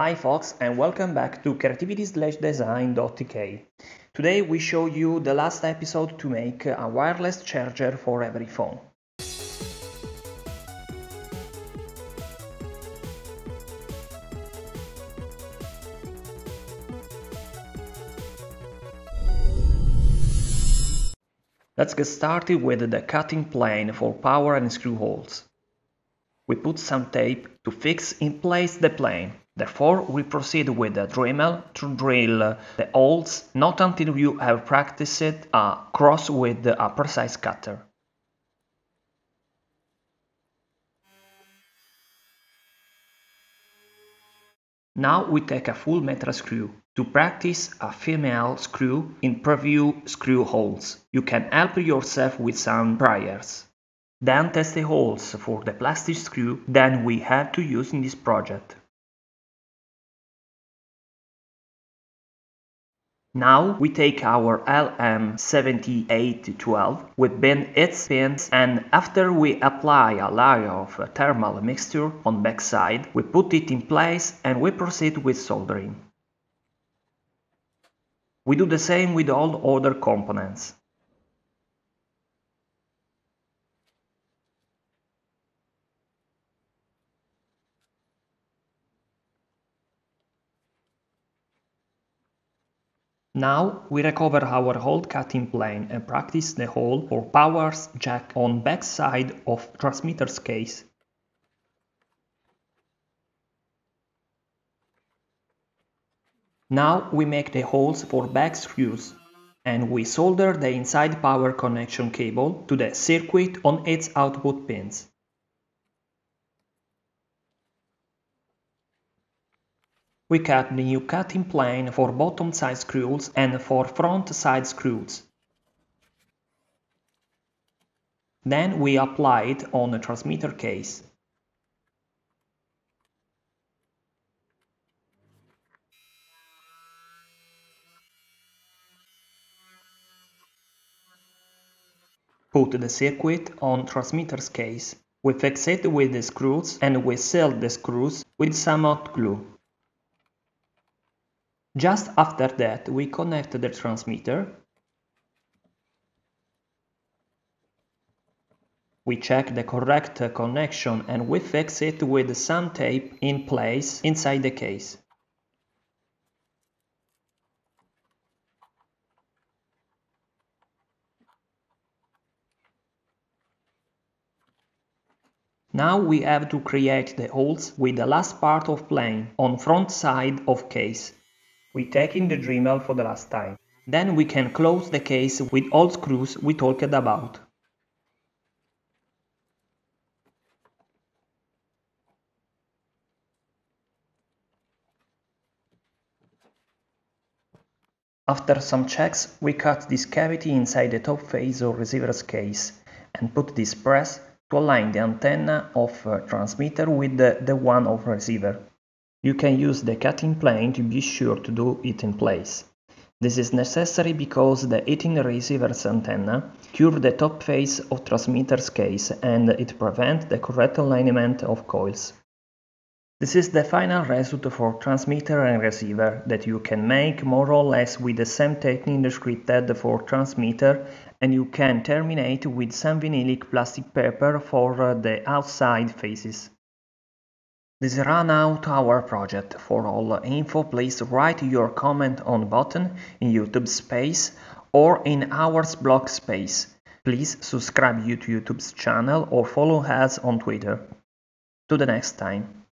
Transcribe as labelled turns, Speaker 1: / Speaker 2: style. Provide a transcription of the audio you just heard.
Speaker 1: Hi folks and welcome back to creativity-design.tk. Today we show you the last episode to make a wireless charger for every phone. Let's get started with the cutting plane for power and screw holes. We put some tape to fix in place the plane. Therefore, we proceed with the Dremel to drill the holes not until you have practiced a cross with a precise cutter. Now we take a full metal screw. To practice a female screw in preview screw holes, you can help yourself with some pliers. Then test the holes for the plastic screw that we have to use in this project. Now we take our LM7812 with bend its pins and after we apply a layer of thermal mixture on backside, we put it in place and we proceed with soldering. We do the same with all other components. Now we recover our old cutting plane and practice the hole for powers jack on back side of transmitter's case. Now we make the holes for back screws and we solder the inside power connection cable to the circuit on its output pins. We cut the new cutting plane for bottom side screws and for front side screws. Then we apply it on the transmitter case. Put the circuit on transmitter's case. We fix it with the screws and we seal the screws with some hot glue. Just after that we connect the transmitter. We check the correct connection and we fix it with some tape in place inside the case. Now we have to create the holes with the last part of plane on front side of case. We take in the Dremel for the last time. Then we can close the case with all screws we talked about. After some checks, we cut this cavity inside the top face of receiver's case and put this press to align the antenna of uh, transmitter with the, the one of receiver. You can use the cutting plane to be sure to do it in place. This is necessary because the heating receiver's antenna cure the top face of transmitter's case and it prevents the correct alignment of coils. This is the final result for transmitter and receiver that you can make more or less with the same technique described for transmitter and you can terminate with some vinylic plastic paper for the outside faces. This run out our project. For all info, please write your comment on button in YouTube space or in our blog space. Please subscribe to YouTube's channel or follow us on Twitter. To the next time.